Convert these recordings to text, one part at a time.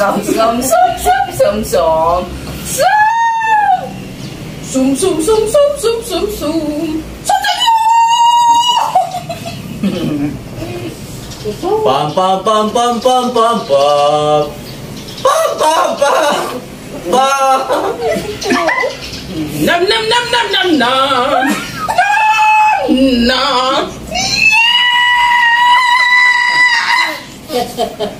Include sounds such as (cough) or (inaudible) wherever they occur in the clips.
Som som som som som som Sum sum sum sum sum sum sum Pam pam pam pam pam pam pam. Pam pam pam Pam. Nam nam nam nam nam nam. Nam nam (laughs)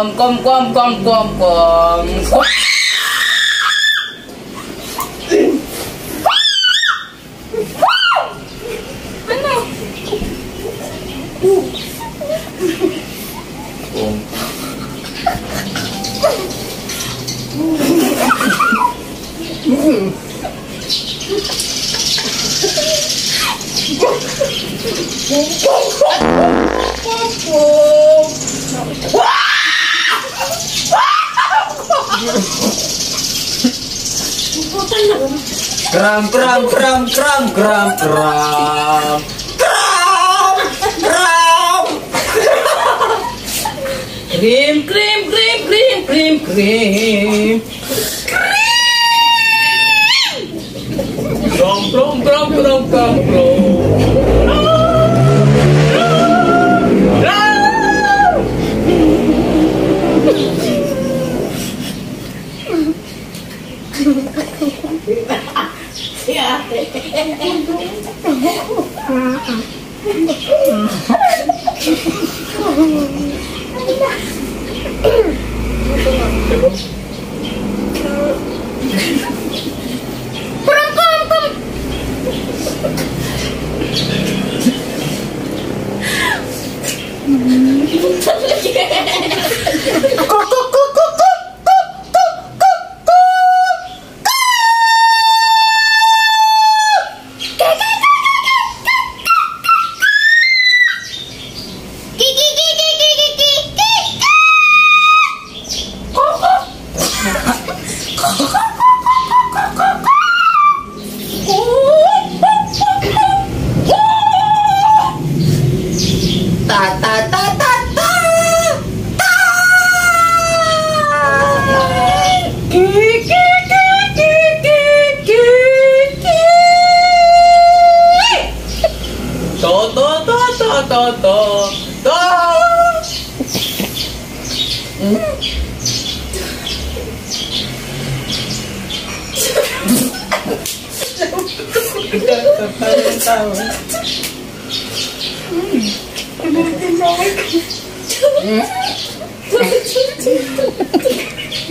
com com com com com com Wow! Kram kram kram kram kram kram. Kram kram. Krim krim krim krim krim krim. Krim. Kram kram kram kram kram kram. Kurang kampung. Hmm. To, to, to, to, to, to, to!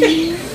Mm.